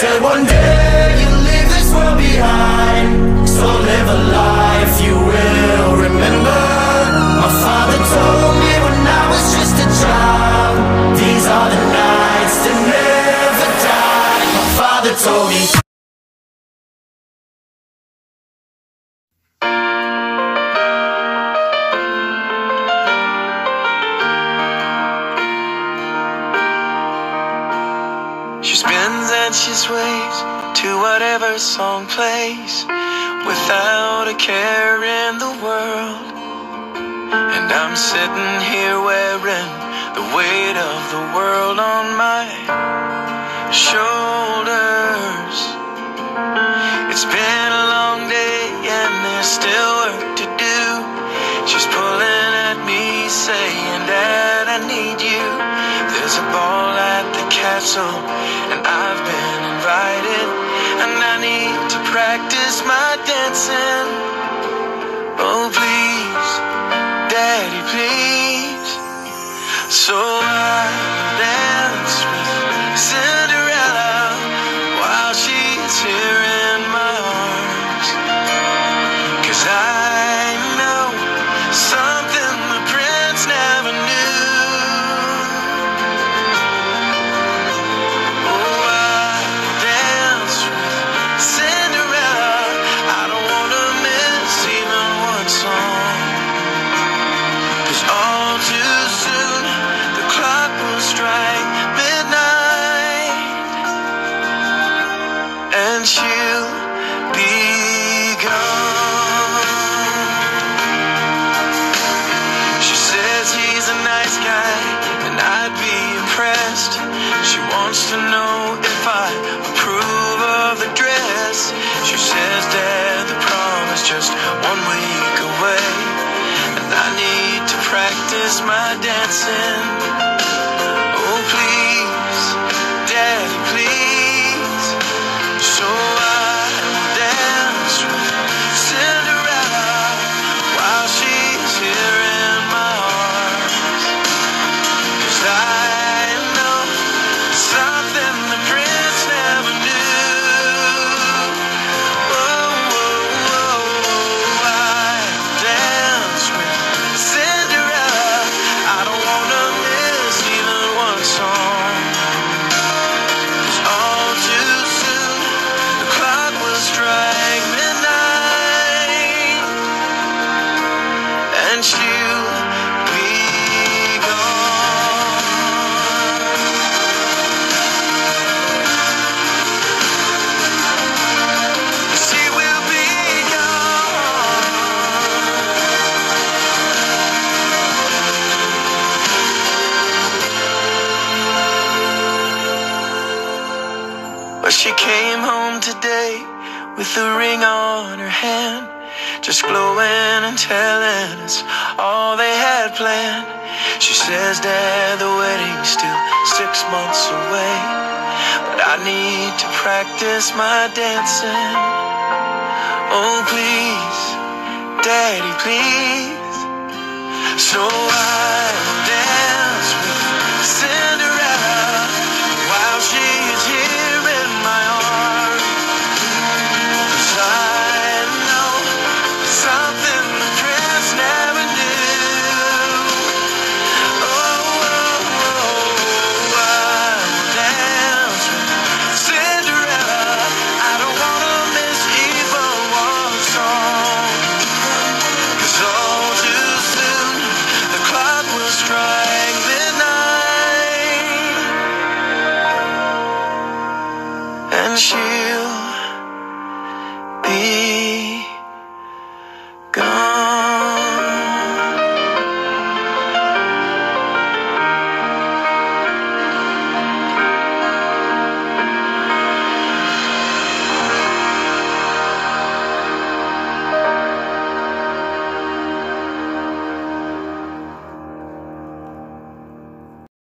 Said one She spins and she sways to whatever song plays without a care in the world. And I'm sitting here wearing the weight of the world on my shoulders. It's been a long day and there's still work to do. She's pulling at me saying, Dad, I need you. There's a ball the castle and I've been invited. And I need to practice my dancing. Oh, please, Daddy, please. So I dance with and she'll be gone. She says he's a nice guy and I'd be impressed. She wants to know if I approve of the dress. She says, Dad, the prom is just one week away. And I need to practice my dancing. But she came home today with a ring on her hand, just glowing and telling us all they had planned. She says, Dad, the wedding's still six months away, but I need to practice my dancing. Oh, please, Daddy, please. So I dance she